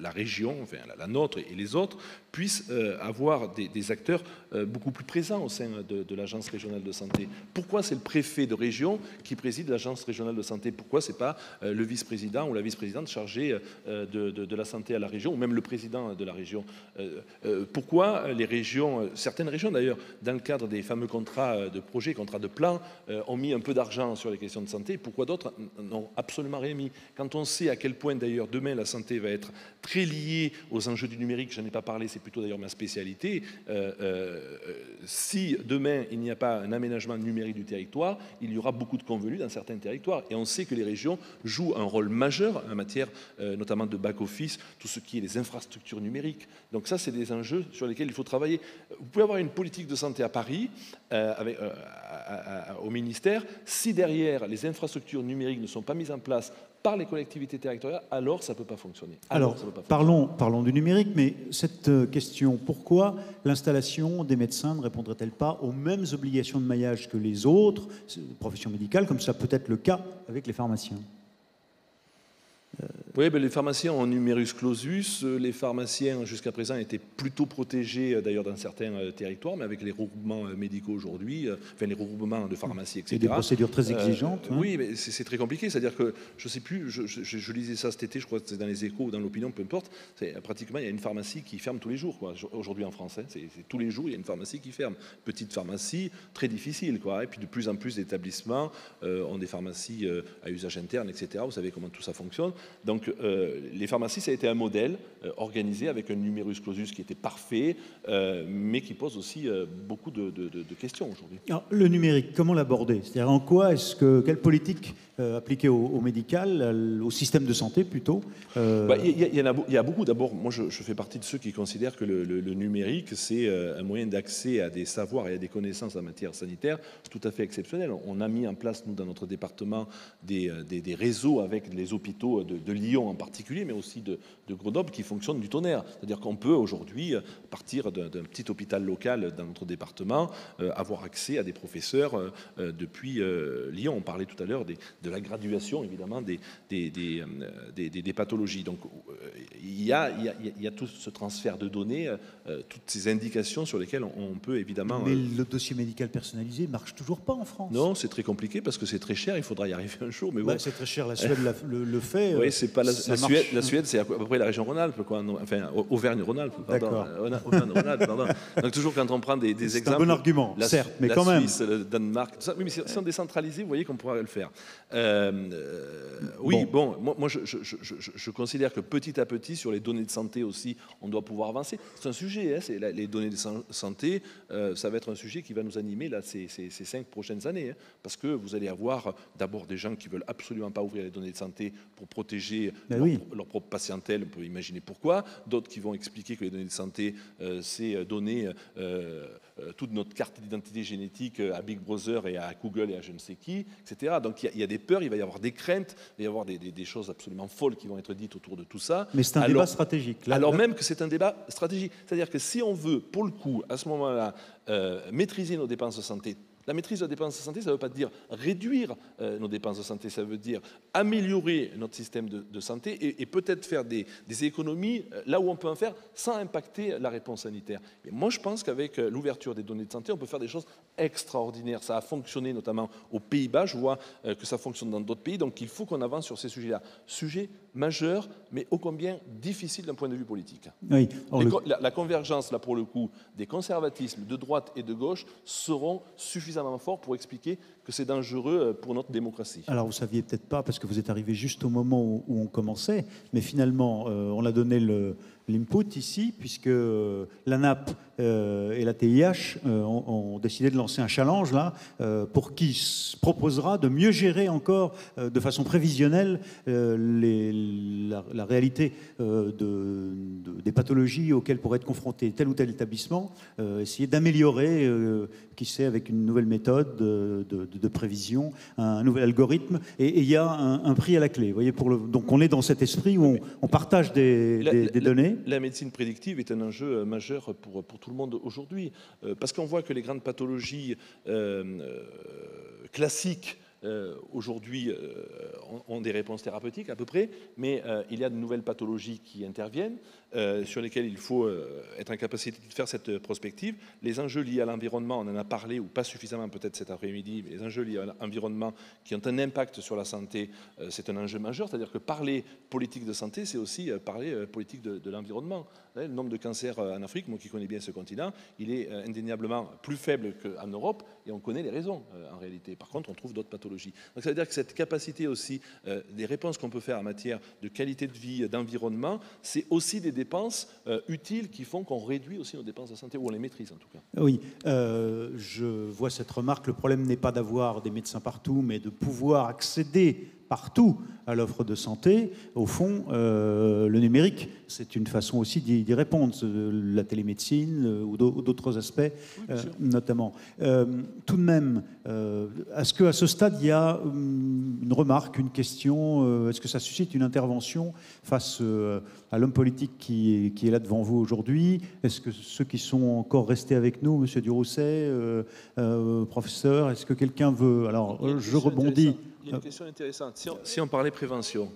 la, région, enfin la, nôtre et les autres, puissent avoir des, acteurs beaucoup plus présents au sein de, de l'agence régionale de santé. Pourquoi c'est le préfet de région qui préside l'agence régionale de santé? Pourquoi ce n'est pas euh, le vice-président ou la vice-présidente chargée euh, de, la santé à la région, ou même le président de la région euh, Pourquoi les régions, certaines régions d'ailleurs, dans le cadre des fameux contrats de projet, contrats de plan, ont mis un peu d'argent sur les questions de santé Pourquoi d'autres n'ont absolument rien mis? Quand on sait à quel point d'ailleurs demain la santé va être très liée aux enjeux du numérique, je n'en ai pas parlé, c'est plutôt d'ailleurs ma spécialité, si demain il n'y a pas un aménagement numérique du territoire, il y aura beaucoup de convenus dans certains territoires. Et on sait que les régions jouent un rôle majeur en matière euh, notamment de back-office, tout ce qui est les infrastructures numériques. Donc ça, c'est des enjeux sur lesquels il faut travailler. Vous pouvez avoir une politique de santé à Paris, euh, avec, euh, au ministère, si derrière les infrastructures numériques ne sont pas mises en place par les collectivités territoriales, alors ça ne peut pas fonctionner. Alors, Parlons, parlons du numérique, mais cette euh, question, pourquoi l'installation des médecins ne répondrait-elle pas aux mêmes obligations de maillage que les autres professions médicales, comme ça peut être le cas avec les pharmaciens? Oui, ben, les pharmaciens ont numerus clausus. Euh, les pharmaciens, jusqu'à présent, étaient plutôt protégés, euh, d'ailleurs, dans certains euh, territoires, mais avec les regroupements médicaux aujourd'hui, enfin, les regroupements de pharmacies, etc. Et des procédures très exigeantes. Hein. Oui, mais c'est très compliqué. C'est-à-dire que, je ne sais plus, je, lisais ça cet été, je crois que c'est dans les échos ou dans l'opinion, peu importe. Pratiquement, il y a une pharmacie qui ferme tous les jours, aujourd'hui en France. Hein. C'est tous les jours, il y a une pharmacie qui ferme. Petite pharmacie, très difficile, quoi. Et puis, de plus en plus d'établissements ont des pharmacies à usage interne, etc. Vous savez comment tout ça fonctionne. Donc les pharmacies, ça a été un modèle organisé avec un numerus clausus qui était parfait, mais qui pose aussi beaucoup de, questions aujourd'hui. Le numérique, comment l'aborder? C'est-à-dire en quoi est-ce que quelle politique appliquée au, médical, au système de santé plutôt bah, Il y, a, y, a beaucoup. D'abord, moi, je, fais partie de ceux qui considèrent que le, numérique, c'est un moyen d'accès à des savoirs et à des connaissances en matière sanitaire tout à fait exceptionnel. On a mis en place, nous, dans notre département, des, euh, des, réseaux avec les hôpitaux de, Lyon en particulier, mais aussi de, Grenoble qui fonctionnent du tonnerre. C'est-à-dire qu'on peut aujourd'hui euh, partir d'un petit hôpital local dans notre département, euh, avoir accès à des professeurs depuis Lyon. On parlait tout à l'heure de la graduation, évidemment, des, des, des pathologies. Donc, il y, a, il, y a, tout ce transfert de données, toutes ces indications sur lesquelles on, peut évidemment... Mais le dossier médical personnalisé marche toujours pas en France. Non, c'est très compliqué parce que c'est très cher. Il faudra y arriver un jour. Mais bon. c'est très cher. La Suède le, fait. Oui, c'est pas la, Suède. La Suède, c'est à peu près la région Rhône-Alpes, quoi. Enfin, Auvergne-Rhône-Alpes. Pardon. Auvergne-Rhône-Alpes. pardon. Donc toujours quand on prend des, des exemples. C'est un bon argument, la, certes, mais quand même. Suisse, le Danemark. Ça, mais si on décentralisé, vous voyez qu'on pourra le faire. Euh, euh, oui, bon, moi, moi je, je, je, je, considère que petit à petit, sur les données de santé aussi, on doit pouvoir avancer. C'est un sujet. Hein, les données de santé, euh, ça va être un sujet qui va nous animer là ces, ces, ces cinq prochaines années, hein, parce que vous allez avoir d'abord des gens qui veulent absolument pas ouvrir les données de santé pour protéger ben leur, propre patientèle, on peut imaginer pourquoi, d'autres qui vont expliquer que les données de santé, euh, c'est euh, euh, toute notre carte d'identité génétique à Big Brother et à Google et à je ne sais qui, etc. Donc il y, a des peurs, il va y avoir des craintes, il va y avoir des, choses absolument folles qui vont être dites autour de tout ça. Mais c'est un débat stratégique. alors même que c'est un débat stratégique. C'est-à-dire que si on veut, pour le coup, à ce moment-là, maîtriser nos dépenses de santé la maîtrise de la dépense de santé, ça ne veut pas dire réduire euh, nos dépenses de santé, ça veut dire améliorer notre système de, santé et, peut-être faire des, économies euh, là où on peut en faire sans impacter la réponse sanitaire. Et moi, je pense qu'avec euh, l'ouverture des données de santé, on peut faire des choses extraordinaires. Ça a fonctionné notamment aux Pays-Bas, je vois que ça fonctionne dans d'autres pays, donc il faut qu'on avance sur ces sujets-là. Sujet majeur, mais ô combien difficile d'un point de vue politique. Oui. la, la convergence, là pour le coup, des conservatismes de droite et de gauche seront suffisamment suffisamment fort pour expliquer que c'est dangereux euh, pour notre démocratie. Alors vous saviez peut-être pas parce que vous êtes arrivé juste au moment où, on commençait, mais finalement euh, on a donné l'input ici puisque euh, la NAP et la TIH ont, décidé de lancer un challenge là pour qui proposera de mieux gérer encore de façon prévisionnelle les, la, réalité de, des pathologies auxquelles pourrait être confronté tel ou tel établissement, essayer d'améliorer, qui sait, avec une nouvelle méthode de, de, prévision, un, nouvel algorithme, et il y a un, prix à la clé. Voyez, pour le, donc on est dans cet esprit où on, partage des, des, données. La, médecine prédictive est un enjeu euh, majeur pour, tout le monde aujourd'hui, euh, parce qu'on voit que les grandes pathologies euh, classiques aujourd'hui ont, des réponses thérapeutiques à peu près, mais il y a de nouvelles pathologies qui interviennent. Euh, sur lesquels il faut euh, être en capacité de faire cette prospective. Les enjeux liés à l'environnement, on en a parlé, ou pas suffisamment peut-être cet après-midi, mais les enjeux liés à l'environnement qui ont un impact sur la santé, euh, c'est un enjeu majeur. C'est-à-dire que parler politique de santé, c'est aussi parler politique de, l'environnement. Le nombre de cancers en Afrique, moi qui connais bien ce continent, il est indéniablement plus faible qu'en Europe, et on connaît les raisons en réalité. Par contre, on trouve d'autres pathologies. Donc ça veut dire que cette capacité aussi, des réponses qu'on peut faire en matière de qualité de vie, d'environnement, c'est aussi des dépenses euh, utiles qui font qu'on réduit aussi nos dépenses de santé, ou on les maîtrise en tout cas. Oui, euh, je vois cette remarque. Le problème n'est pas d'avoir des médecins partout, mais de pouvoir accéder partout à l'offre de santé, au fond, euh, le numérique, c'est une façon aussi d'y répondre, la télémédecine ou d'autres aspects notamment. tout de même, est-ce qu'à ce stade, il y a hum, une remarque, une question, est-ce que ça suscite une intervention face à l'homme politique qui, qui, est là devant vous aujourd'hui? Est-ce que ceux qui sont encore restés avec nous, Monsieur Durousset, professeur, est-ce que quelqu'un veut? Alors, je rebondis. Il y a une question intéressante. Si on, parlait prévention,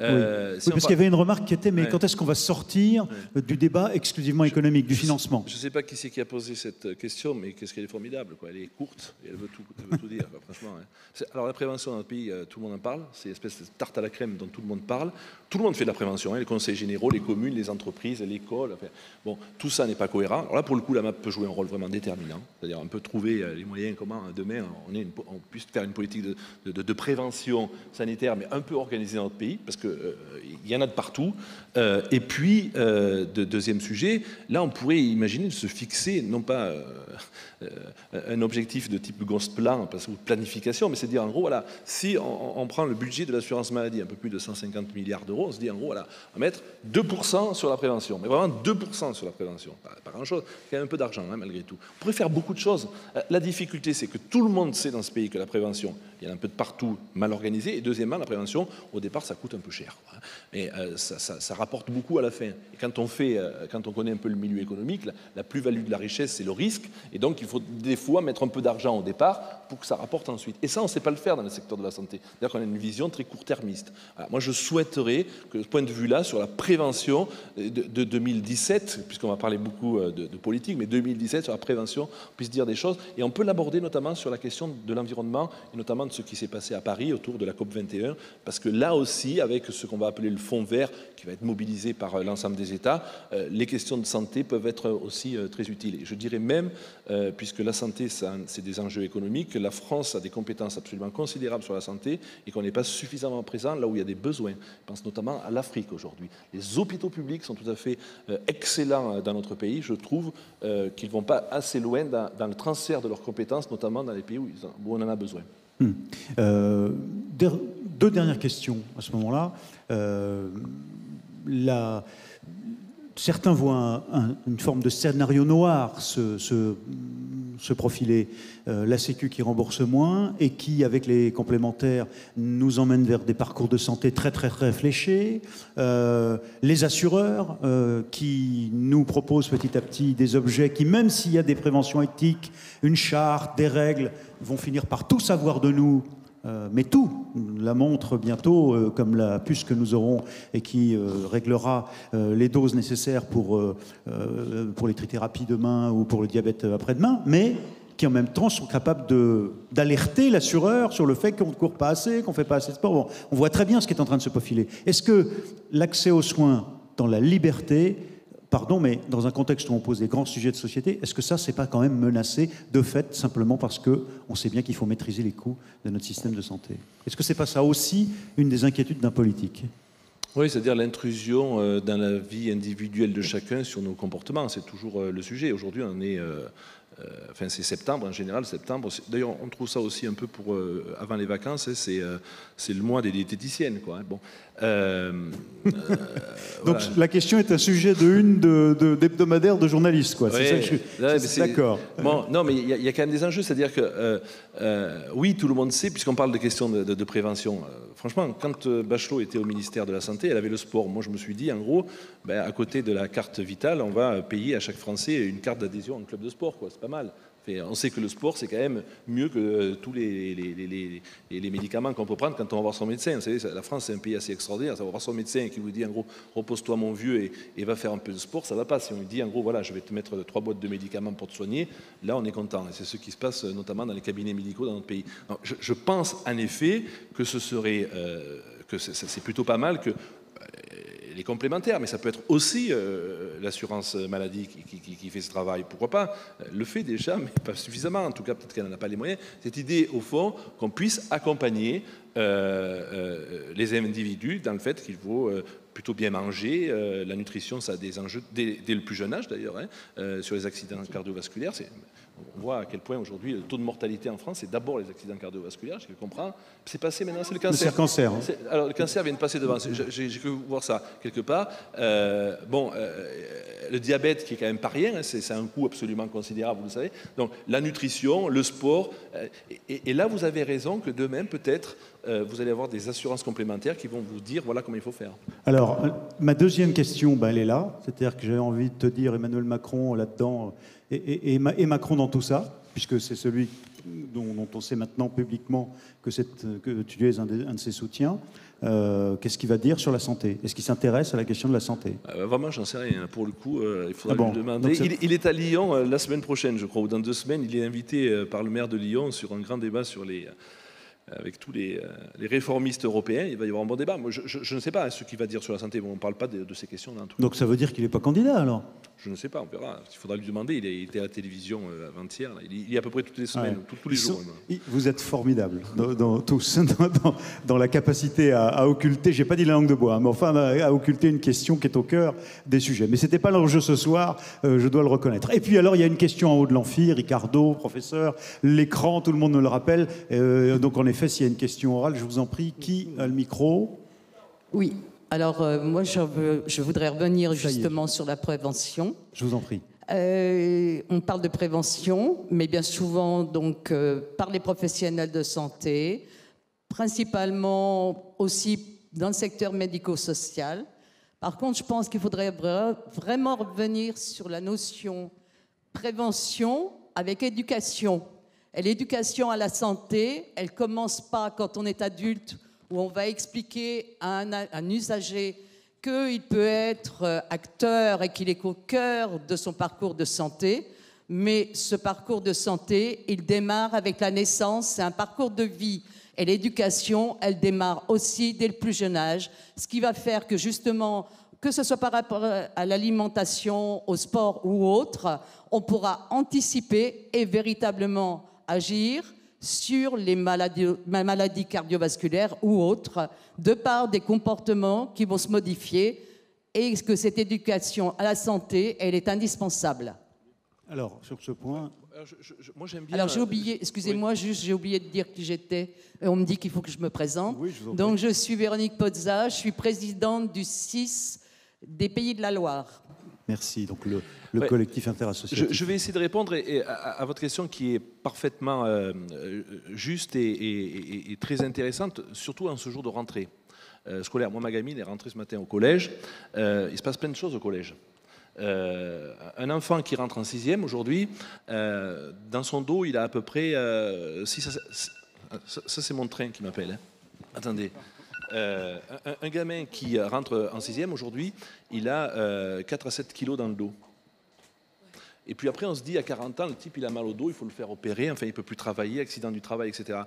Euh, oui. parce qu'il y avait une remarque qui était, mais quand est-ce qu'on va sortir du débat exclusivement économique, du financement? Je ne sais pas qui c'est qui a posé cette question, mais qu'est-ce qu'elle est formidable. Quoi. Elle est courte et elle veut tout, veut tout dire. franchement, hein. Alors la prévention dans notre pays, euh, tout le monde en parle. C'est une espèce de tarte à la crème dont tout le monde parle. Tout le monde fait de la prévention. Hein. les conseils généraux, les communes, les entreprises, l'école. bon, tout ça n'est pas cohérent. Alors là, pour le coup, la MAP peut jouer un rôle vraiment déterminant. C'est-à-dire on peut trouver euh, les moyens comment demain on, est on puisse faire une politique de, de, prévention sanitaire, mais un peu organisée dans notre pays, parce que il y en a de partout. Euh, et puis, euh, de, deuxième sujet, là, on pourrait imaginer de se fixer, non pas euh, un objectif de type Plan, ou planification, mais c'est dire, en gros, voilà, si on, prend le budget de l'assurance maladie, un peu plus de 150 milliards d'euros, on se dit, en gros, voilà, on va mettre 2% sur la prévention, mais vraiment 2% sur la prévention. Pas, grand-chose, il y a un peu d'argent, hein, malgré tout. On pourrait faire beaucoup de choses. La difficulté, c'est que tout le monde sait dans ce pays que la prévention, il y en a un peu de partout, mal organisée, et deuxièmement, la prévention, au départ, ça coûte un peu cher. Mais euh, ça, rapporte beaucoup à la fin. Et quand on, fait, euh, quand on connaît un peu le milieu économique, la, plus-value de la richesse, c'est le risque. Et donc, il faut des fois mettre un peu d'argent au départ pour que ça rapporte ensuite. Et ça, on ne sait pas le faire dans le secteur de la santé. D'ailleurs, on a une vision très court-termiste. moi, je souhaiterais que, ce point de vue-là, sur la prévention de, 2017, puisqu'on va parler beaucoup euh, de, de, politique, mais 2017, sur la prévention, on puisse dire des choses. Et on peut l'aborder notamment sur la question de l'environnement, et notamment de ce qui s'est passé à Paris autour de la COP 21, parce que là aussi, avec ce qu'on va appeler le fonds vert qui va être mobilisé par euh, l'ensemble des États, euh, les questions de santé peuvent être aussi très utiles. Et je dirais même, puisque la santé, c'est des enjeux économiques, que la France a des compétences absolument considérables sur la santé et qu'on n'est pas suffisamment présent là où il y a des besoins. Je pense notamment à l'Afrique aujourd'hui. Les hôpitaux publics sont tout à fait excellents dans notre pays. Je trouve qu'ils ne vont pas assez loin dans, le transfert de leurs compétences, notamment dans les pays où on en a besoin. Hmm. Euh, deux dernières questions à ce moment-là. Euh, certains voient une forme de scénario noir se, profiler. Euh, la Sécu qui rembourse moins et qui, avec les complémentaires, nous emmène vers des parcours de santé très très très fléchés. Euh, les assureurs euh, qui nous proposent petit à petit des objets qui, même s'il y a des préventions éthiques, une charte, des règles, vont finir par tout savoir de nous mais tout, la montre bientôt, comme la puce que nous aurons et qui réglera les doses nécessaires pour, pour les trithérapies demain ou pour le diabète après-demain, mais qui en même temps sont capables d'alerter l'assureur sur le fait qu'on ne court pas assez, qu'on ne fait pas assez de sport. on voit très bien ce qui est en train de se profiler. Est-ce que l'accès aux soins dans la liberté, pardon, mais dans un contexte où on pose des grands sujets de société, est-ce que ça, c'est pas quand même menacé de fait, simplement parce qu'on sait bien qu'il faut maîtriser les coûts de notre système de santé? Est-ce que c'est pas ça aussi une des inquiétudes d'un politique? Oui, c'est-à-dire l'intrusion euh, dans la vie individuelle de chacun sur nos comportements. C'est toujours euh, le sujet. Aujourd'hui, on est euh, enfin c'est septembre en général, septembre. D'ailleurs, on trouve ça aussi un peu pour euh, avant les vacances. Hein, c'est euh, c'est le mois des diététiciennes, quoi. Hein, bon. Donc la question est un sujet de une d'hebdomadaire de, de, journalistes, quoi. c'est D'accord. Bon, non, mais il y, a quand même des enjeux, c'est-à-dire que oui, tout le monde sait, puisqu'on parle de questions de, prévention. franchement, quand Bachelot était au ministère de la santé, elle avait le sport. Moi, je me suis dit, en gros, ben, à côté de la carte vitale, on va payer à chaque Français une carte d'adhésion en club de sport, quoi mal. on sait que le sport, c'est quand même mieux que euh, tous les, médicaments qu'on peut prendre quand on va voir son médecin. Vous savez, la France, c'est un pays assez extraordinaire. Ça va voir son médecin qui vous dit, en gros, repose-toi mon vieux et, va faire un peu de sport, ça va pas. Si on lui dit, en gros, voilà, je vais te mettre trois boîtes de médicaments pour te soigner, là, on est content. Et c'est ce qui se passe euh, notamment dans les cabinets médicaux dans notre pays. je, pense, en effet, que ce serait... Euh, que c'est plutôt pas mal que les complémentaires, mais ça peut être aussi euh, l'assurance maladie qui, fait ce travail. Pourquoi pas Le fait déjà, mais pas suffisamment. En tout cas, peut-être qu'elle n'en a pas les moyens. Cette idée, au fond, qu'on puisse accompagner euh, euh, les individus dans le fait qu'il faut plutôt bien manger. la nutrition, ça a des enjeux dès, le plus jeune âge d'ailleurs. Hein, sur les accidents cardiovasculaires, on voit à quel point aujourd'hui le taux de mortalité en France, c'est d'abord les accidents cardiovasculaires, je comprends. C'est passé maintenant, c'est le cancer. Le cancer. Hein. Alors le cancer vient de passer devant. J'ai cru voir ça quelque part. Euh, bon, euh, le diabète qui est quand même pas rien, hein, c'est un coût absolument considérable, vous le savez. Donc la nutrition, le sport. Euh, et, là, vous avez raison que demain, peut-être, vous allez avoir des assurances complémentaires qui vont vous dire voilà comment il faut faire. Alors, ma deuxième question, ben, elle est là. C'est-à-dire que j'avais envie de te dire Emmanuel Macron là-dedans et, Macron dans tout ça, puisque c'est celui dont, on sait maintenant publiquement que, que tu es un de, un de ses soutiens, euh, qu'est-ce qu'il va dire sur la santé? Est-ce qu'il s'intéresse à la question de la santé? Euh, Vraiment, j'en sais rien. Pour le coup, euh, il faudra ah lui demander. il, est à Lyon la semaine prochaine, je crois, ou dans deux semaines. Il est invité par le maire de Lyon sur un grand débat sur les avec tous les, réformistes européens, il va y avoir un bon débat. Moi, je, ne sais pas ce qu'il va dire sur la santé. on ne parle pas de, ces questions-là. Donc ça veut dire qu'il n'est pas candidat alors? Je ne sais pas, on verra. Il faudra lui demander. Il était à la télévision euh, avant-hier. Il y a à peu près toutes les semaines, tous, les jours. vous êtes formidables, dans, tous, dans, la capacité à, occulter, j'ai pas dit la langue de bois, hein, mais enfin à, occulter une question qui est au cœur des sujets. Mais ce n'était pas l'enjeu ce soir, euh, je dois le reconnaître. Et puis alors, il y a une question en haut de l'amphi, Ricardo, professeur, l'écran, tout le monde me le rappelle. Euh, donc en effet, s'il y a une question orale, je vous en prie, qui a le micro? Oui. Alors, euh, moi, je, voudrais revenir justement sur la prévention. Je vous en prie. Euh, on parle de prévention, mais bien souvent donc euh, par les professionnels de santé, principalement aussi dans le secteur médico-social. Par contre, je pense qu'il faudrait vraiment revenir sur la notion prévention avec éducation. Et l'éducation à la santé, elle commence pas quand on est adulte où on va expliquer à un, usager qu'il peut être euh, acteur et qu'il est au cœur de son parcours de santé. Mais ce parcours de santé, il démarre avec la naissance, c'est un parcours de vie. Et l'éducation, elle démarre aussi dès le plus jeune âge, ce qui va faire que justement, que ce soit par rapport à l'alimentation, au sport ou autre, on pourra anticiper et véritablement agir sur les maladies, maladies cardiovasculaires ou autres, de par des comportements qui vont se modifier et que cette éducation à la santé, elle est indispensable. Alors, sur ce point. Alors, j'ai oublié, excusez-moi, juste, j'ai oublié de dire qui j'étais. On me dit qu'il faut que je me présente. Donc, je suis Véronique Pozza, je suis présidente du 6 des Pays de la Loire. Merci. Donc le, collectif interassociatif. Je, vais essayer de répondre à, votre question qui est parfaitement euh, euh, juste et, très intéressante, surtout en ce jour de rentrée euh, scolaire. Moi, ma gamine est rentrée ce matin au collège. il se passe plein de choses au collège. un enfant qui rentre en sixième aujourd'hui, dans son dos, il a à peu près... ça, ça c'est mon train qui m'appelle. Hein. Attendez. Euh, un, gamin qui rentre en sixième aujourd'hui, il a 4 euh, à 7 kilos dans le dos. Et puis après, on se dit, à 40 ans, le type, il a mal au dos, il faut le faire opérer, enfin, il ne peut plus travailler, accident du travail, etc.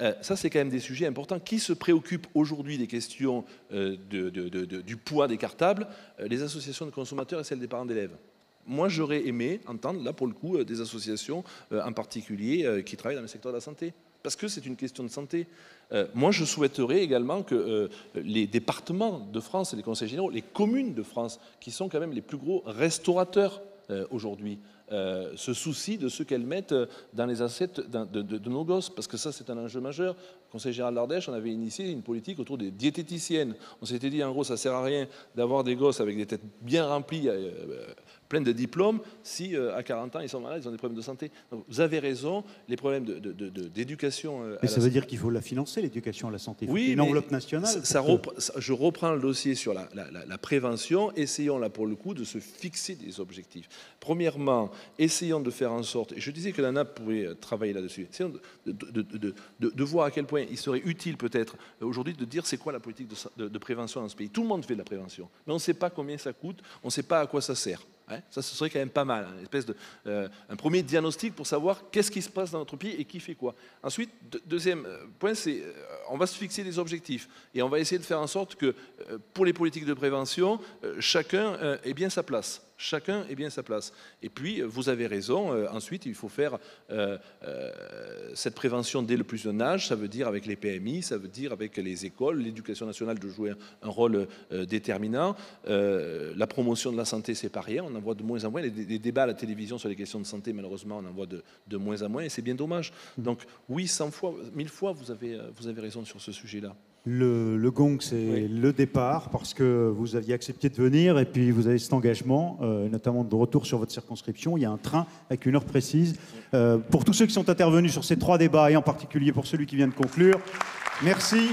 Euh, ça, c'est quand même des sujets importants. Qui se préoccupe aujourd'hui des questions du poids des cartables? Les associations de consommateurs et celles des parents d'élèves. Moi, j'aurais aimé entendre, là, pour le coup, des associations en particulier qui travaillent dans le secteur de la santé parce que c'est une question de santé. Euh, moi, je souhaiterais également que euh, les départements de France et les conseils généraux, les communes de France, qui sont quand même les plus gros restaurateurs euh, aujourd'hui, se soucient de ce qu'elles mettent dans les assiettes de, nos gosses, parce que ça, c'est un enjeu majeur. Au Conseil général d'Ardèche, on avait initié une politique autour des diététiciennes. On s'était dit, en gros, ça sert à rien d'avoir des gosses avec des têtes bien remplies plein de diplômes si euh, à 40 ans ils sont malades, ils ont des problèmes de santé. vous avez raison, les problèmes d'éducation. De, de, mais ça veut dire qu'il faut la financer, l'éducation à la santé. Oui, une enveloppe nationale. Ça, je reprends le dossier sur la, la, prévention. Essayons là pour le coup de se fixer des objectifs. Premièrement, essayons de faire en sorte, et je disais que l'ANAP pourrait euh, travailler là-dessus, essayons de, voir à quel point il serait utile peut-être euh, aujourd'hui de dire c'est quoi la politique de, prévention dans ce pays. Tout le monde fait de la prévention, mais on ne sait pas combien ça coûte, on ne sait pas à quoi ça sert. Ça, ce serait quand même pas mal, hein, espèce de, euh, un premier diagnostic pour savoir qu'est-ce qui se passe dans notre pays et qui fait quoi. Ensuite, deuxième euh, point, c'est euh, on va se fixer des objectifs et on va essayer de faire en sorte que pour les politiques de prévention, chacun ait bien sa place chacun est bien sa place. Et puis, vous avez raison, euh, ensuite, il faut faire euh, euh, cette prévention dès le plus jeune âge, ça veut dire avec les PMI, ça veut dire avec les écoles, l'éducation nationale de jouer un, rôle déterminant. la promotion de la santé, c'est pas rien, on en voit de moins en moins. Les, débats à la télévision sur les questions de santé, malheureusement, on en voit de, de moins en moins, et c'est bien dommage. Mmh. Donc, oui, 100 fois, 1000 fois, vous avez, vous avez raison sur ce sujet-là. Le, gong, c'est le départ, parce que vous aviez accepté de venir, et puis vous avez cet engagement, euh, notamment de retour sur votre circonscription. Il y a un train avec une heure précise. Euh, pour tous ceux qui sont intervenus sur ces trois débats, et en particulier pour celui qui vient de conclure, merci.